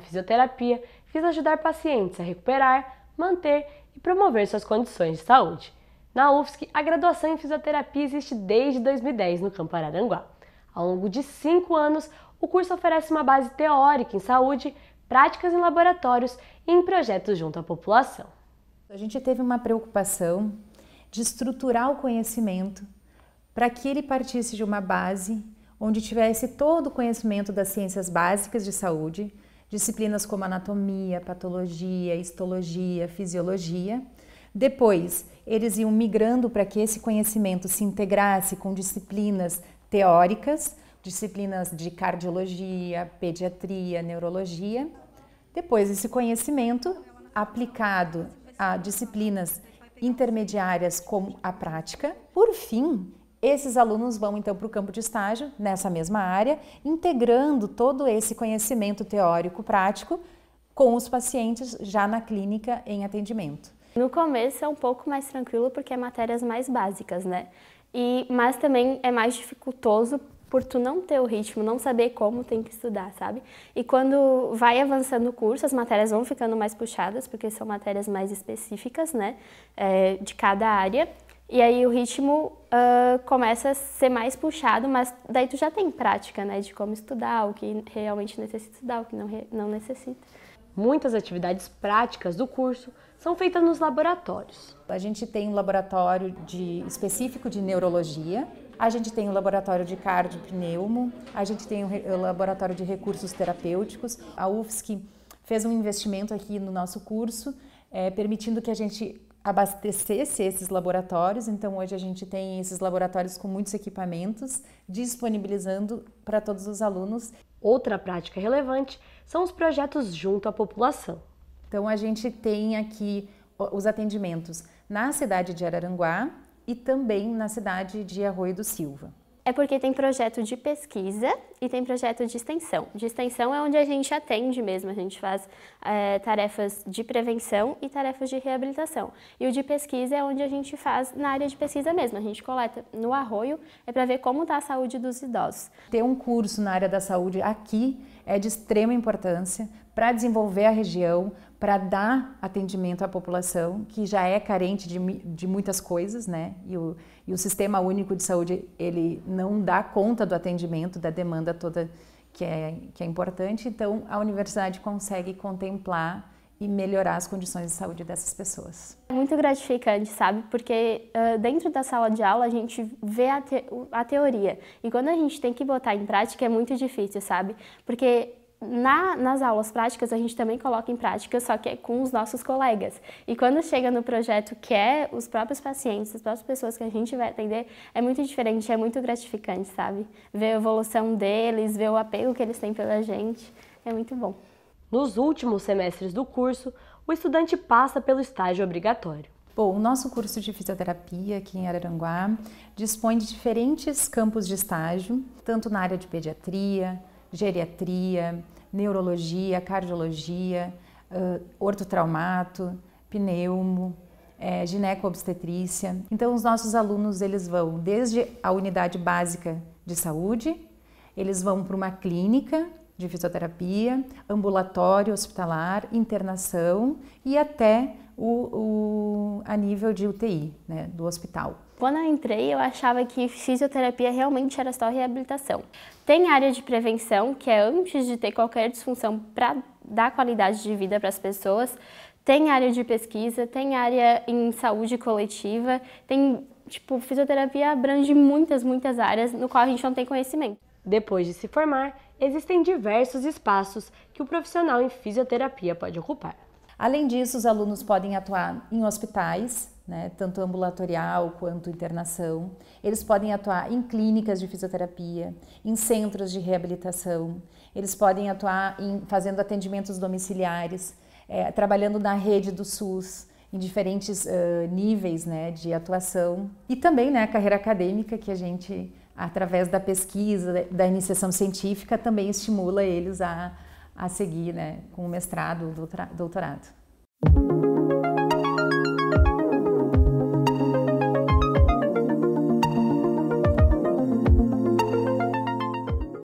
Fisioterapia visa ajudar pacientes a recuperar, manter e promover suas condições de saúde. Na UFSC, a graduação em fisioterapia existe desde 2010 no Campo Araranguá. Ao longo de cinco anos, o curso oferece uma base teórica em saúde, práticas em laboratórios e em projetos junto à população. A gente teve uma preocupação de estruturar o conhecimento para que ele partisse de uma base onde tivesse todo o conhecimento das ciências básicas de saúde, disciplinas como anatomia, patologia, histologia, fisiologia. Depois, eles iam migrando para que esse conhecimento se integrasse com disciplinas teóricas, disciplinas de cardiologia, pediatria, neurologia. Depois, esse conhecimento aplicado a disciplinas intermediárias como a prática. Por fim, esses alunos vão então para o campo de estágio nessa mesma área, integrando todo esse conhecimento teórico prático com os pacientes já na clínica em atendimento. No começo é um pouco mais tranquilo porque é matérias mais básicas, né? E, mas também é mais dificultoso por tu não ter o ritmo, não saber como tem que estudar, sabe? E quando vai avançando o curso, as matérias vão ficando mais puxadas, porque são matérias mais específicas, né, é, de cada área. E aí o ritmo uh, começa a ser mais puxado, mas daí tu já tem prática, né, de como estudar, o que realmente necessita estudar, o que não, não necessita. Muitas atividades práticas do curso são feitas nos laboratórios. A gente tem um laboratório de, específico de neurologia, a gente tem o um laboratório de cardiopneumo, a gente tem o um laboratório de recursos terapêuticos. A UFSC fez um investimento aqui no nosso curso, é, permitindo que a gente abastecesse esses laboratórios. Então, hoje a gente tem esses laboratórios com muitos equipamentos, disponibilizando para todos os alunos. Outra prática relevante são os projetos junto à população. Então, a gente tem aqui os atendimentos na cidade de Araranguá e também na cidade de Arroio do Silva. É porque tem projeto de pesquisa e tem projeto de extensão. De extensão é onde a gente atende mesmo, a gente faz é, tarefas de prevenção e tarefas de reabilitação. E o de pesquisa é onde a gente faz na área de pesquisa mesmo, a gente coleta no arroio, é para ver como está a saúde dos idosos. Ter um curso na área da saúde aqui é de extrema importância para desenvolver a região, para dar atendimento à população que já é carente de, de muitas coisas, né? E o, e o Sistema Único de Saúde ele não dá conta do atendimento, da demanda toda que é, que é importante. Então, a universidade consegue contemplar e melhorar as condições de saúde dessas pessoas. É muito gratificante, sabe? Porque uh, dentro da sala de aula a gente vê a, te a teoria e quando a gente tem que botar em prática é muito difícil, sabe? Porque na, nas aulas práticas, a gente também coloca em prática, só que é com os nossos colegas. E quando chega no projeto que é os próprios pacientes, as próprias pessoas que a gente vai atender, é muito diferente, é muito gratificante, sabe? Ver a evolução deles, ver o apego que eles têm pela gente, é muito bom. Nos últimos semestres do curso, o estudante passa pelo estágio obrigatório. Bom, o nosso curso de fisioterapia aqui em Araranguá dispõe de diferentes campos de estágio, tanto na área de pediatria, geriatria, neurologia, cardiologia, uh, ortotraumato, pneumo, é, gineco-obstetrícia. Então, os nossos alunos eles vão desde a unidade básica de saúde, eles vão para uma clínica de fisioterapia, ambulatório hospitalar, internação e até o, o, a nível de UTI, né, do hospital. Quando eu entrei, eu achava que fisioterapia realmente era só reabilitação. Tem área de prevenção, que é antes de ter qualquer disfunção para dar qualidade de vida para as pessoas. Tem área de pesquisa, tem área em saúde coletiva, tem, tipo, fisioterapia abrange muitas, muitas áreas no qual a gente não tem conhecimento. Depois de se formar, existem diversos espaços que o profissional em fisioterapia pode ocupar. Além disso, os alunos podem atuar em hospitais, né, tanto ambulatorial quanto internação. Eles podem atuar em clínicas de fisioterapia, em centros de reabilitação. Eles podem atuar em fazendo atendimentos domiciliares, é, trabalhando na rede do SUS em diferentes uh, níveis né, de atuação e também né, a carreira acadêmica que a gente através da pesquisa, da iniciação científica, também estimula eles a a seguir né, com o mestrado, doutorado.